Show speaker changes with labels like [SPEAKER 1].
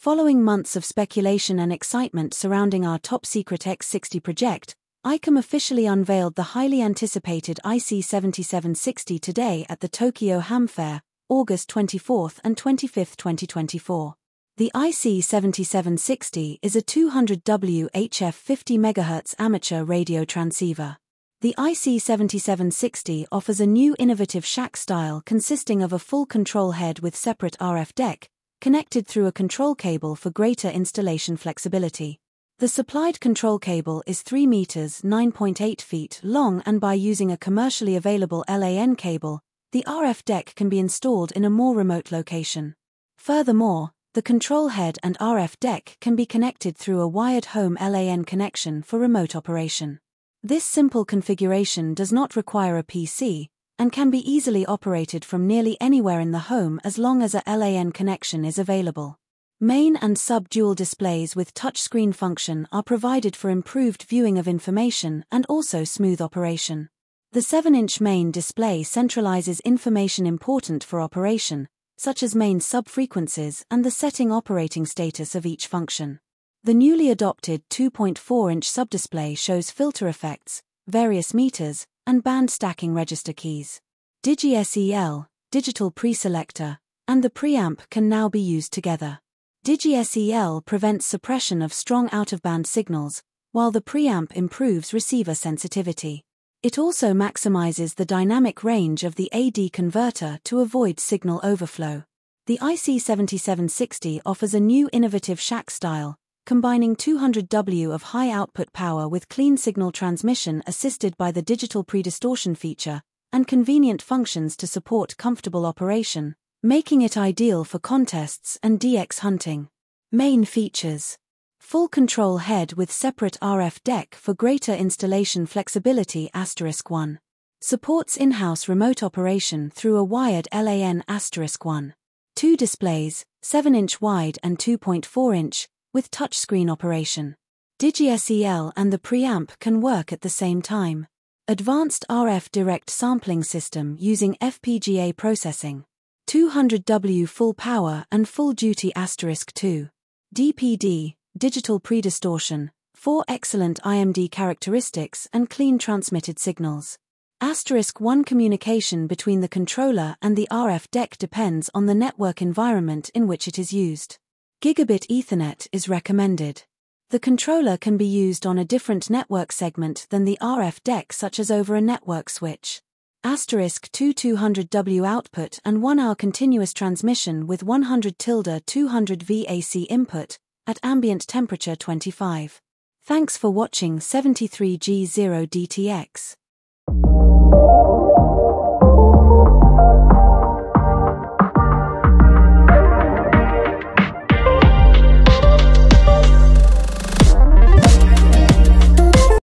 [SPEAKER 1] Following months of speculation and excitement surrounding our top secret X60 project, ICOM officially unveiled the highly anticipated IC7760 today at the Tokyo Ham Fair, August 24 and 25, 2024. The IC7760 is a 200W HF 50 MHz amateur radio transceiver. The IC7760 offers a new innovative shack style consisting of a full control head with separate RF deck, connected through a control cable for greater installation flexibility. The supplied control cable is 3 meters 9.8 feet long and by using a commercially available LAN cable, the RF deck can be installed in a more remote location. Furthermore, the control head and RF deck can be connected through a wired home LAN connection for remote operation. This simple configuration does not require a PC and can be easily operated from nearly anywhere in the home as long as a LAN connection is available. Main and sub-dual displays with touchscreen function are provided for improved viewing of information and also smooth operation. The 7-inch main display centralizes information important for operation, such as main sub-frequencies and the setting operating status of each function. The newly adopted 2.4-inch subdisplay shows filter effects, various meters, and band stacking register keys. DigiSEL, digital preselector, and the preamp can now be used together. Digi-SEL prevents suppression of strong out-of-band signals, while the preamp improves receiver sensitivity. It also maximizes the dynamic range of the AD converter to avoid signal overflow. The IC7760 offers a new innovative shack style, combining 200W of high output power with clean signal transmission assisted by the digital predistortion feature, and convenient functions to support comfortable operation making it ideal for contests and DX hunting. Main features Full control head with separate RF deck for greater installation flexibility. Asterisk 1. Supports in house remote operation through a wired LAN. Asterisk 1. Two displays, 7 inch wide and 2.4 inch, with touchscreen operation. Digi-SEL and the preamp can work at the same time. Advanced RF direct sampling system using FPGA processing. 200W full power and full duty asterisk 2. DPD, digital predistortion, 4 excellent IMD characteristics and clean transmitted signals. Asterisk 1 communication between the controller and the RF deck depends on the network environment in which it is used. Gigabit Ethernet is recommended. The controller can be used on a different network segment than the RF deck such as over a network switch asterisk 2 200W output and 1 hour continuous transmission with 100 tilde 200 VAC input at ambient temperature 25. Thanks for watching 73G0 DTX.